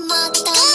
mata